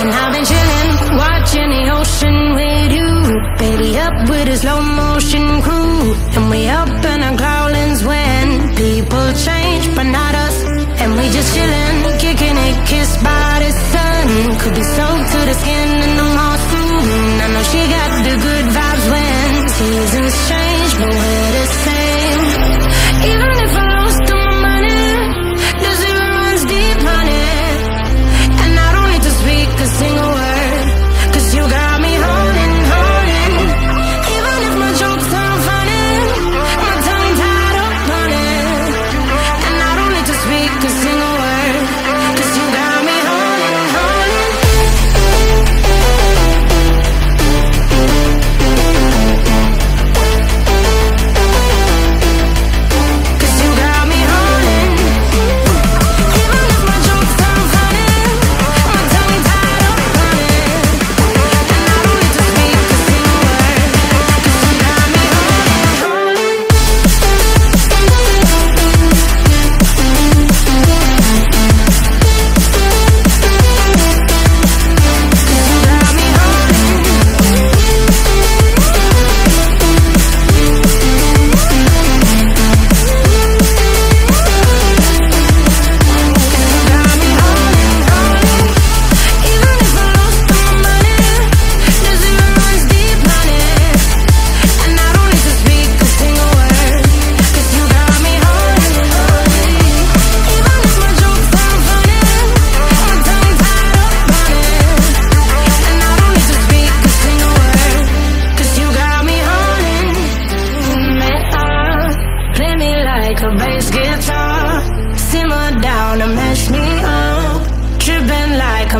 And I've been chillin', watching the ocean with you. Baby up with a slow motion crew. And we up in our growlings when People change, but not us. And we just chillin', kicking it, kissed by the sun. Could be soaked to the skin in the morning I know she got the good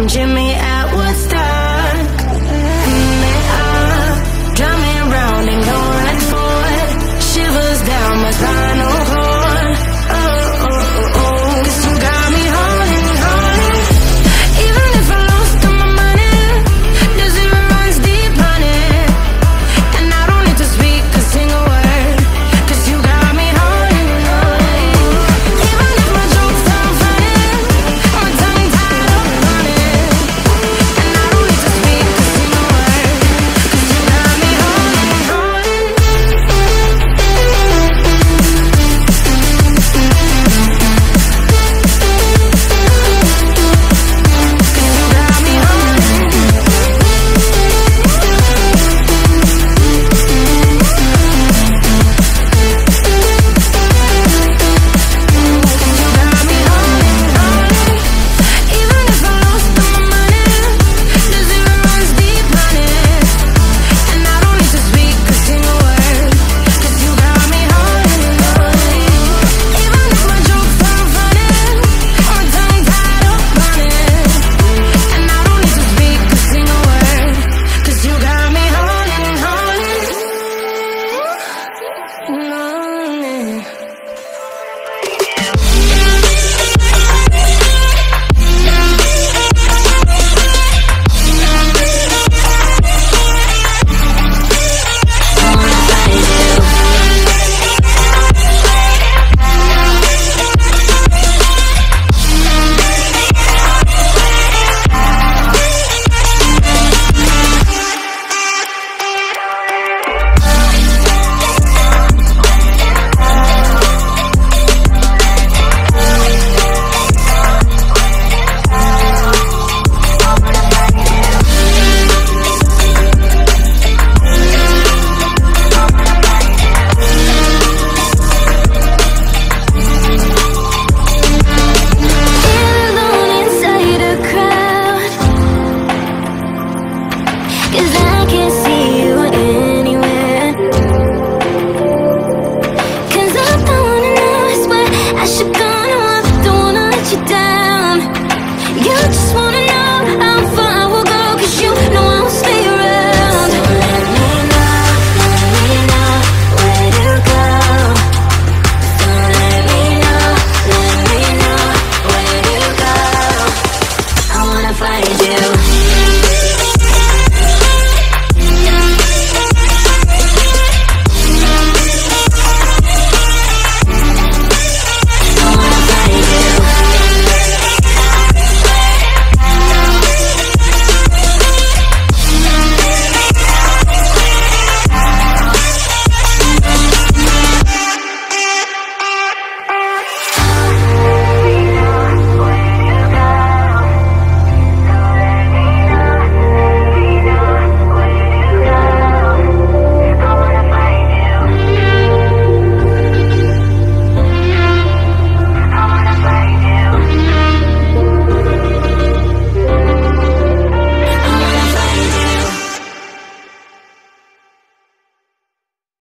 I'm Jimmy.